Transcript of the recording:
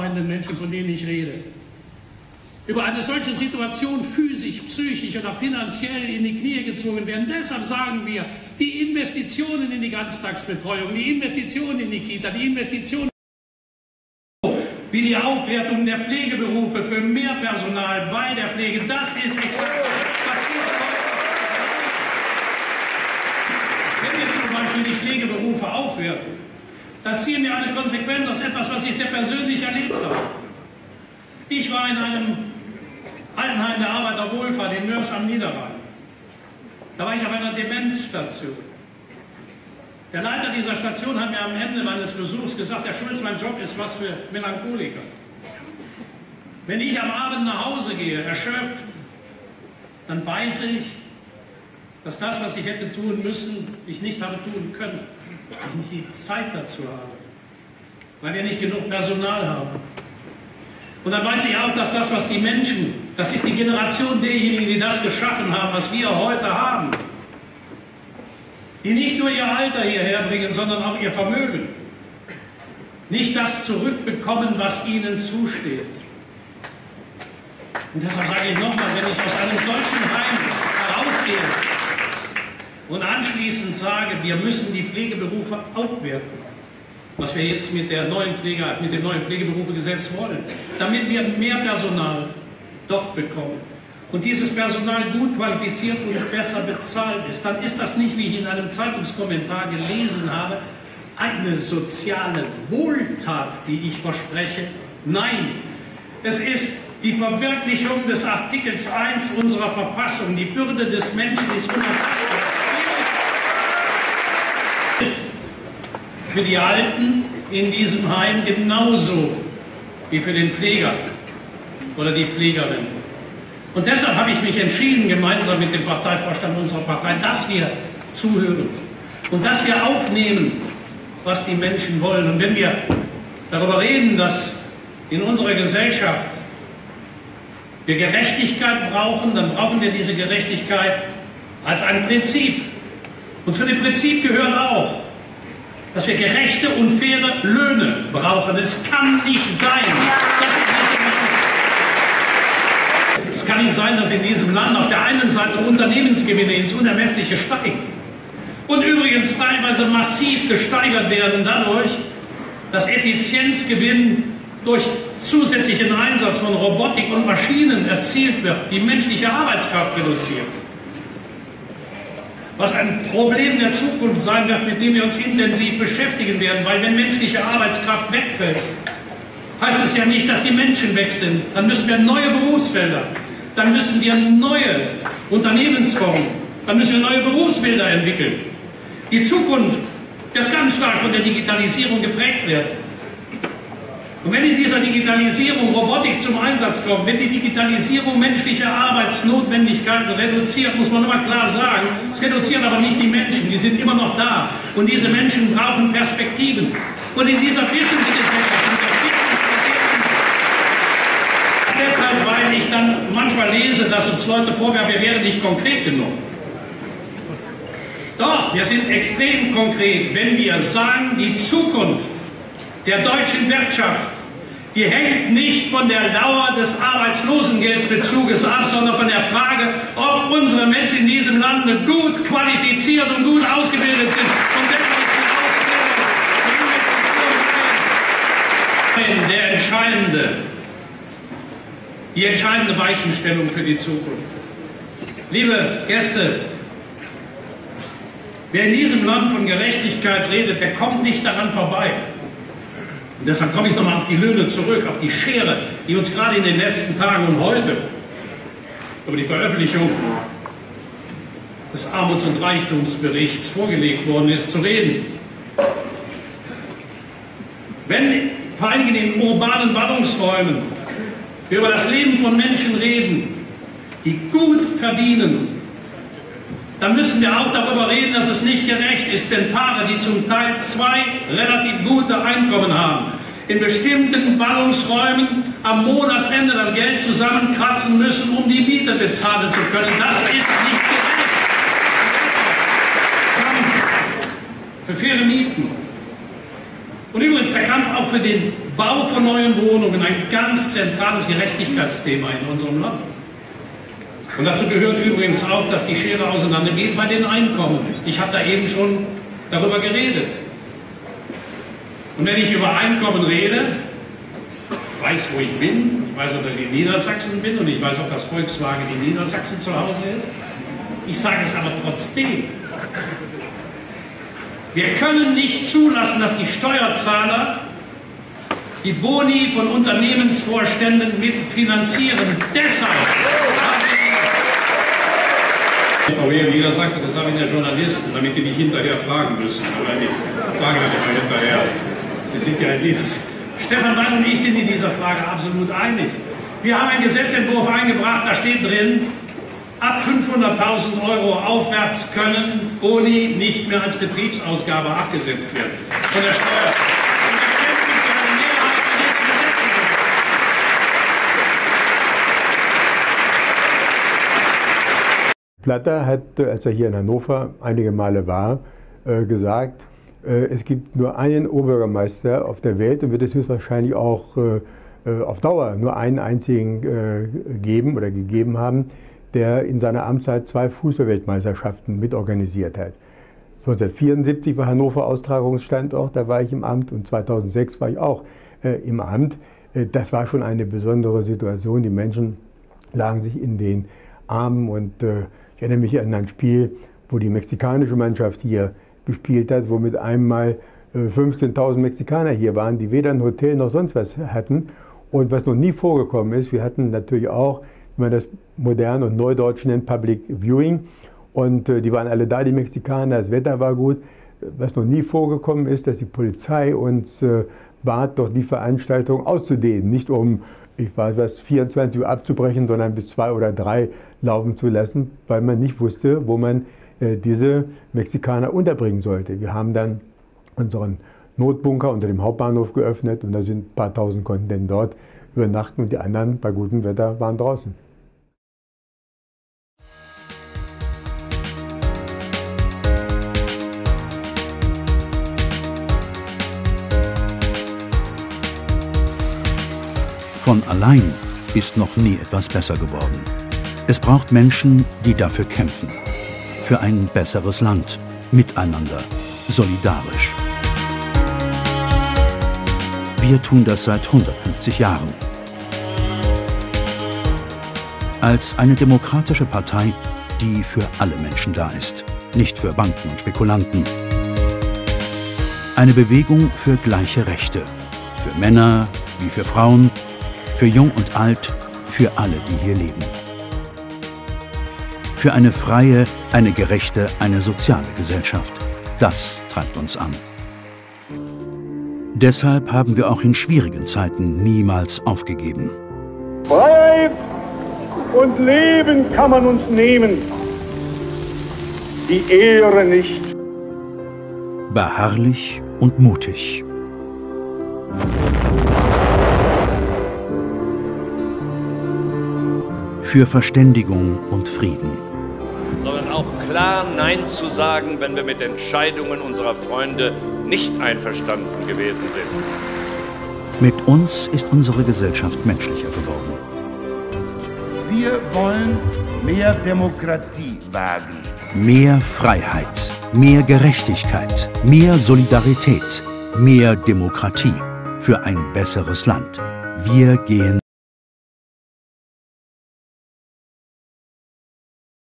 arbeitenden Menschen, von denen ich rede. Über eine solche Situation physisch, psychisch oder finanziell in die Knie gezwungen werden. Deshalb sagen wir, die Investitionen in die Ganztagsbetreuung, die Investitionen in die Kita, die Investitionen wie die Aufwertung der Pflegeberufe für mehr Personal bei der Pflege, das ist exakt, Wenn wir zum Beispiel die Pflegeberufe aufwerten, dann ziehen wir eine Konsequenz aus sehr persönlich erlebt habe. Ich war in einem Altenheim der Arbeiterwohlfahrt in Mörs am Niederrhein. Da war ich auf einer Demenzstation. Der Leiter dieser Station hat mir am Ende meines Besuchs gesagt, Herr Schulz, mein Job ist was für Melancholiker. Wenn ich am Abend nach Hause gehe, erschöpft, dann weiß ich, dass das, was ich hätte tun müssen, ich nicht habe tun können. Ich nicht die Zeit dazu habe. Weil wir nicht genug Personal haben. Und dann weiß ich auch, dass das, was die Menschen, das ist die Generation derjenigen, die das geschaffen haben, was wir heute haben, die nicht nur ihr Alter hierher bringen, sondern auch ihr Vermögen, nicht das zurückbekommen, was ihnen zusteht. Und deshalb sage ich nochmal, wenn ich aus einem solchen Heim herausgehe und anschließend sage, wir müssen die Pflegeberufe aufwerten, was wir jetzt mit, der neuen Pflege, mit dem neuen Pflegeberufegesetz wollen, damit wir mehr Personal dort bekommen und dieses Personal gut qualifiziert und besser bezahlt ist, dann ist das nicht, wie ich in einem Zeitungskommentar gelesen habe, eine soziale Wohltat, die ich verspreche. Nein, es ist die Verwirklichung des Artikels 1 unserer Verfassung. Die Würde des Menschen ist unerfassbar. Für die Alten in diesem Heim genauso wie für den Pfleger oder die Pflegerin. Und deshalb habe ich mich entschieden, gemeinsam mit dem Parteivorstand unserer Partei, dass wir zuhören und dass wir aufnehmen, was die Menschen wollen. Und wenn wir darüber reden, dass in unserer Gesellschaft wir Gerechtigkeit brauchen, dann brauchen wir diese Gerechtigkeit als ein Prinzip. Und zu dem Prinzip gehört auch, dass wir gerechte und faire Löhne brauchen. Es kann nicht sein, dass es kann nicht sein, dass in diesem Land auf der einen Seite Unternehmensgewinne ins Unermessliche steigen und übrigens teilweise massiv gesteigert werden dadurch, dass Effizienzgewinn durch zusätzlichen Einsatz von Robotik und Maschinen erzielt wird, die menschliche Arbeitskraft reduziert. Was ein Problem der Zukunft sein wird, mit dem wir uns intensiv beschäftigen werden, weil wenn menschliche Arbeitskraft wegfällt, heißt es ja nicht, dass die Menschen weg sind. Dann müssen wir neue Berufsfelder, dann müssen wir neue Unternehmensformen, dann müssen wir neue Berufsbilder entwickeln. Die Zukunft wird ganz stark von der Digitalisierung geprägt werden. Und wenn in dieser Digitalisierung Robotik zum Einsatz kommt, wenn die Digitalisierung menschliche Arbeitsnotwendigkeiten reduziert, muss man immer klar sagen, es reduziert aber nicht die Menschen, die sind immer noch da. Und diese Menschen brauchen Perspektiven. Und in dieser Wissensgesellschaft, in der Wissensgesellschaft, deshalb, weil ich dann manchmal lese, dass uns Leute vorwerfen, wir wären nicht konkret genug. Doch, wir sind extrem konkret, wenn wir sagen, die Zukunft der deutschen Wirtschaft, die hängt nicht von der Dauer des Arbeitslosengeldbezuges ab, sondern von der Frage, ob unsere Menschen in diesem Lande gut qualifiziert und gut ausgebildet sind. Und deshalb ist die Ausbildung der entscheidende, die entscheidende Weichenstellung für die Zukunft. Liebe Gäste, wer in diesem Land von Gerechtigkeit redet, der kommt nicht daran vorbei. Und deshalb komme ich nochmal auf die Löhne zurück, auf die Schere, die uns gerade in den letzten Tagen und heute über die Veröffentlichung des Armuts- und Reichtumsberichts vorgelegt worden ist, zu reden. Wenn vor allen Dingen in urbanen Ballungsräumen wir über das Leben von Menschen reden, die gut verdienen, dann müssen wir auch darüber reden, dass es nicht gerecht ist, denn Paare, die zum Teil zwei relativ gute Einkommen haben, in bestimmten Ballungsräumen am Monatsende das Geld zusammenkratzen müssen, um die Miete bezahlen zu können. Das ist nicht gerecht. Für faire Mieten. Und übrigens der Kampf auch für den Bau von neuen Wohnungen ein ganz zentrales Gerechtigkeitsthema in unserem Land. Und dazu gehört übrigens auch, dass die Schere auseinandergeht bei den Einkommen. Ich habe da eben schon darüber geredet. Und wenn ich über Einkommen rede, weiß, wo ich bin, ich weiß auch, dass ich in Niedersachsen bin und ich weiß auch, dass Volkswagen in Niedersachsen zu Hause ist. Ich sage es aber trotzdem. Wir können nicht zulassen, dass die Steuerzahler die Boni von Unternehmensvorständen mitfinanzieren. Deshalb VW in Niedersachsen, das ich den Journalisten, damit die nicht hinterher fragen müssen. Aber die fragen halt immer hinterher. Sie sind ja Niedersachsen. Stefan Weil und ich sind in dieser Frage absolut einig. Wir haben einen Gesetzentwurf eingebracht, da steht drin, ab 500.000 Euro aufwärts können Boni nicht mehr als Betriebsausgabe abgesetzt werden. Von der Steuer. Platter hat, als er hier in Hannover einige Male war, äh, gesagt, äh, es gibt nur einen Oberbürgermeister auf der Welt und wird es höchstwahrscheinlich auch äh, auf Dauer nur einen einzigen geben oder gegeben haben, der in seiner Amtszeit zwei Fußballweltmeisterschaften mitorganisiert hat. 1974 war Hannover Austragungsstandort, da war ich im Amt und 2006 war ich auch im Amt. das war schon eine besondere Situation. Die Menschen lagen sich in den Armen und ich erinnere mich an ein Spiel, wo die mexikanische Mannschaft hier gespielt hat, wo mit einmal 15.000 äh, Mexikaner hier waren, die weder ein Hotel noch sonst was hatten. Und was noch nie vorgekommen ist, wir hatten natürlich auch, wie man das modern und neudeutsch nennt, Public Viewing. Und äh, die waren alle da, die Mexikaner, das Wetter war gut. Was noch nie vorgekommen ist, dass die Polizei uns äh, bat, doch die Veranstaltung auszudehnen. Nicht um ich weiß was, 24 Uhr abzubrechen, sondern bis zwei oder drei laufen zu lassen, weil man nicht wusste, wo man äh, diese Mexikaner unterbringen sollte. Wir haben dann unseren Notbunker unter dem Hauptbahnhof geöffnet und da sind ein paar tausend konnten denn dort übernachten und die anderen bei gutem Wetter waren draußen. Von allein ist noch nie etwas besser geworden. Es braucht Menschen, die dafür kämpfen. Für ein besseres Land. Miteinander. Solidarisch. Wir tun das seit 150 Jahren. Als eine demokratische Partei, die für alle Menschen da ist, nicht für Banken und Spekulanten. Eine Bewegung für gleiche Rechte. Für Männer wie für Frauen, für Jung und Alt, für alle, die hier leben. Für eine freie, eine gerechte, eine soziale Gesellschaft. Das treibt uns an. Deshalb haben wir auch in schwierigen Zeiten niemals aufgegeben. Freiheit und Leben kann man uns nehmen, die Ehre nicht. Beharrlich und mutig. Für Verständigung und Frieden. Sondern auch klar Nein zu sagen, wenn wir mit Entscheidungen unserer Freunde nicht einverstanden gewesen sind. Mit uns ist unsere Gesellschaft menschlicher geworden. Wir wollen mehr Demokratie wagen. Mehr Freiheit, mehr Gerechtigkeit, mehr Solidarität, mehr Demokratie für ein besseres Land. Wir gehen